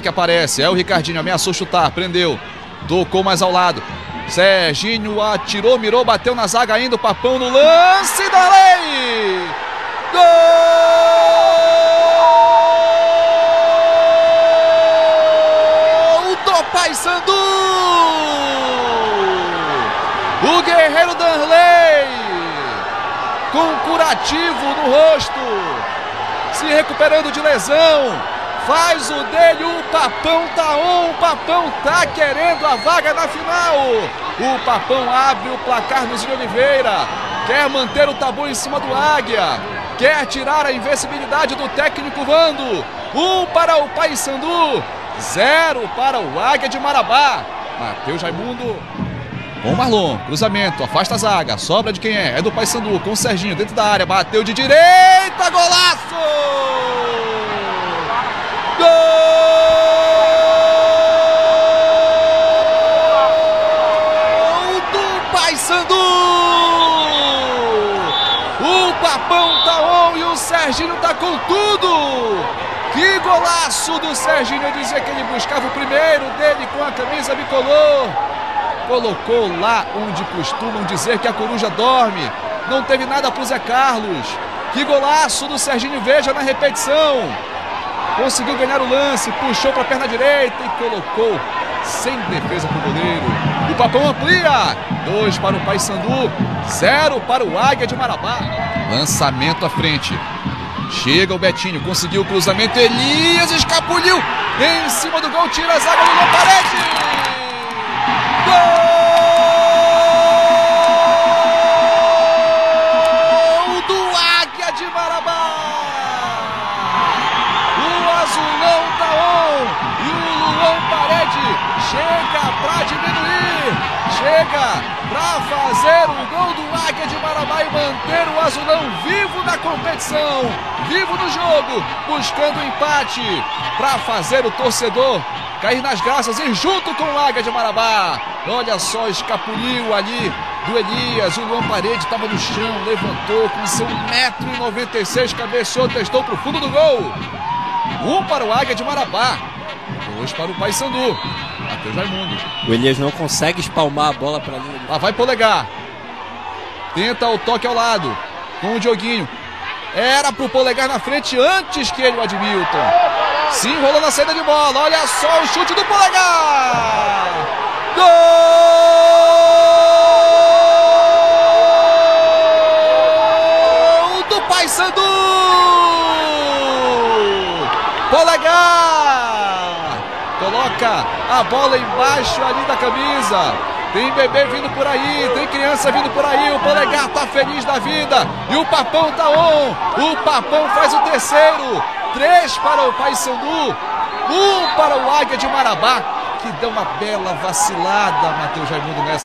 que aparece. É o Ricardinho, ameaçou chutar, prendeu. Tocou mais ao lado. Serginho atirou, mirou, bateu na zaga ainda. O Papão no lance da lei. Gol do Paysandu. O guerreiro Danley com curativo no rosto, se recuperando de lesão, faz o dele, o Papão tá on, o Papão tá querendo a vaga na final. O Papão abre o placar no Zinho Oliveira, quer manter o tabu em cima do Águia, quer tirar a invencibilidade do técnico Vando. Um para o Paysandu, zero para o Águia de Marabá. Matheus Raimundo com o Marlon, cruzamento, afasta a zaga, sobra de quem é? É do Paysandu, com o Serginho dentro da área, bateu de direita, golaço! O Papão tá on e o Serginho tá com tudo! Que golaço do Serginho! Eu dizia que ele buscava o primeiro dele com a camisa bicolor colocou lá onde costumam dizer que a coruja dorme. Não teve nada para o Zé Carlos. Que golaço do Serginho Veja na repetição. Conseguiu ganhar o lance, puxou para a perna direita e colocou sem defesa para o goleiro. O Papão amplia. Dois para o Paysandu, zero para o Águia de Marabá. Lançamento à frente. Chega o Betinho, conseguiu o cruzamento. Elias escapuliu em cima do gol, tira a zaga no parede. Chega pra fazer o gol do Águia de Marabá e manter o azulão vivo na competição, vivo no jogo, buscando o empate pra fazer o torcedor cair nas graças e junto com o Águia de Marabá. Olha só, escapuliu ali do Elias. O Luan Parede estava no chão, levantou com seu 1,96m, cabeceou, testou para o fundo do gol. Um para o Águia de Marabá, dois para o Paysandu. Matheus Raimundo. O Elias não consegue espalmar a bola para linha. Lá vai Polegar. Tenta o toque ao lado com o Dioguinho. Era pro Polegar na frente antes que ele, o Admilton. Se enrolou na saída de bola. Olha só o chute do Polegar. Gol do Paysandu. Polegar. Coloca a bola embaixo ali da camisa. Tem bebê vindo por aí, tem criança vindo por aí. O polegar tá feliz da vida. E o papão tá on. O papão faz o terceiro. Três para o Paysandu. Um para o Águia de Marabá. Que deu uma bela vacilada, Matheus Raimundo, nessa.